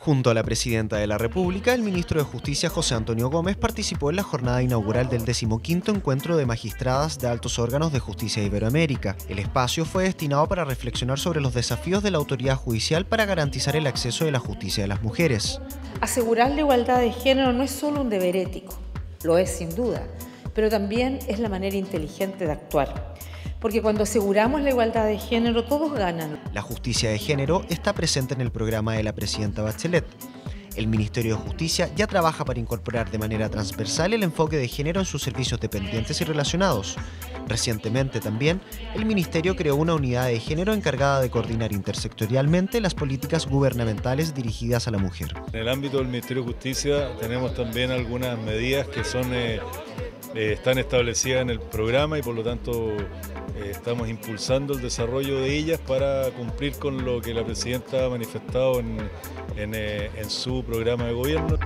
Junto a la presidenta de la República, el ministro de Justicia José Antonio Gómez participó en la jornada inaugural del 15 Encuentro de Magistradas de Altos Órganos de Justicia de Iberoamérica. El espacio fue destinado para reflexionar sobre los desafíos de la autoridad judicial para garantizar el acceso de la justicia de las mujeres. Asegurar la igualdad de género no es solo un deber ético, lo es sin duda, pero también es la manera inteligente de actuar porque cuando aseguramos la igualdad de género todos ganan. La justicia de género está presente en el programa de la presidenta Bachelet. El Ministerio de Justicia ya trabaja para incorporar de manera transversal el enfoque de género en sus servicios dependientes y relacionados. Recientemente también, el Ministerio creó una unidad de género encargada de coordinar intersectorialmente las políticas gubernamentales dirigidas a la mujer. En el ámbito del Ministerio de Justicia tenemos también algunas medidas que son, eh, eh, están establecidas en el programa y por lo tanto eh, estamos impulsando el desarrollo de ellas para cumplir con lo que la Presidenta ha manifestado en, en, eh, en su programa de gobierno.